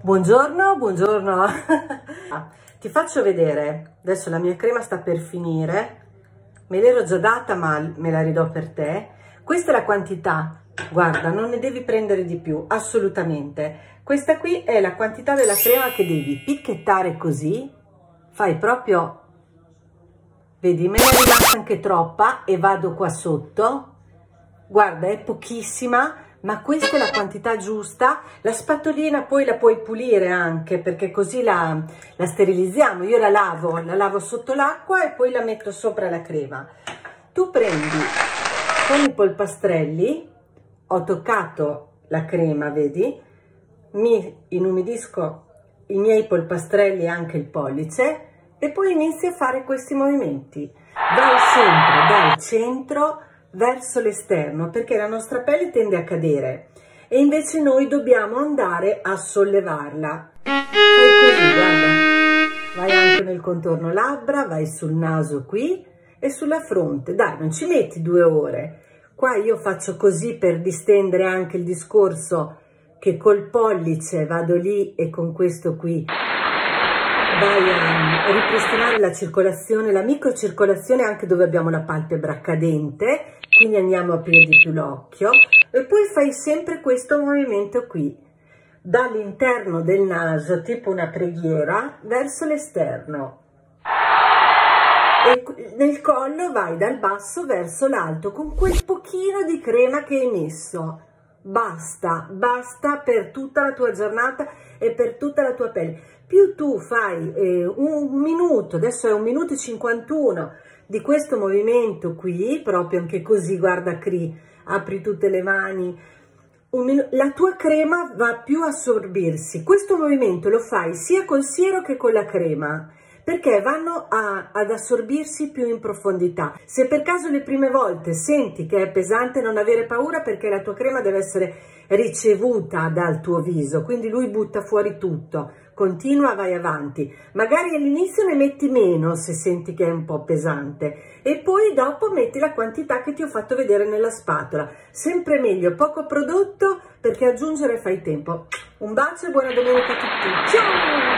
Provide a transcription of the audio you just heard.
Buongiorno, buongiorno. Ti faccio vedere, adesso la mia crema sta per finire, me l'ero già data ma me la ridò per te. Questa è la quantità, guarda, non ne devi prendere di più, assolutamente. Questa qui è la quantità della crema che devi picchettare così, fai proprio, vedi, me ne è rimasta anche troppa e vado qua sotto, guarda, è pochissima, ma questa è la quantità giusta. La spatolina poi la puoi pulire anche perché così la, la sterilizziamo. Io la lavo, la lavo sotto l'acqua e poi la metto sopra la crema. Tu prendi con i polpastrelli, ho toccato la crema, vedi? Mi inumidisco i miei polpastrelli e anche il pollice e poi inizio a fare questi movimenti. Vai sempre dal centro verso l'esterno perché la nostra pelle tende a cadere e invece noi dobbiamo andare a sollevarla. Fai così, guarda, vai anche nel contorno labbra, vai sul naso qui e sulla fronte. Dai, non ci metti due ore. Qua io faccio così per distendere anche il discorso che col pollice vado lì e con questo qui vai a ripristinare la circolazione, la microcircolazione anche dove abbiamo la palpebra cadente quindi andiamo a aprire di più l'occhio. E poi fai sempre questo movimento qui dall'interno del naso tipo una preghiera verso l'esterno. E nel collo vai dal basso verso l'alto con quel pochino di crema che hai messo basta, basta per tutta la tua giornata e per tutta la tua pelle. Più tu fai eh, un minuto, adesso è un minuto e 51 di questo movimento qui, proprio anche così, guarda Cri, apri tutte le mani, la tua crema va più a assorbirsi. Questo movimento lo fai sia col siero che con la crema perché vanno a, ad assorbirsi più in profondità. Se per caso le prime volte senti che è pesante, non avere paura perché la tua crema deve essere ricevuta dal tuo viso, quindi lui butta fuori tutto, continua, vai avanti. Magari all'inizio ne metti meno se senti che è un po' pesante e poi dopo metti la quantità che ti ho fatto vedere nella spatola. Sempre meglio poco prodotto perché aggiungere fai tempo. Un bacio e buona domenica a tutti. Ciao!